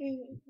嗯。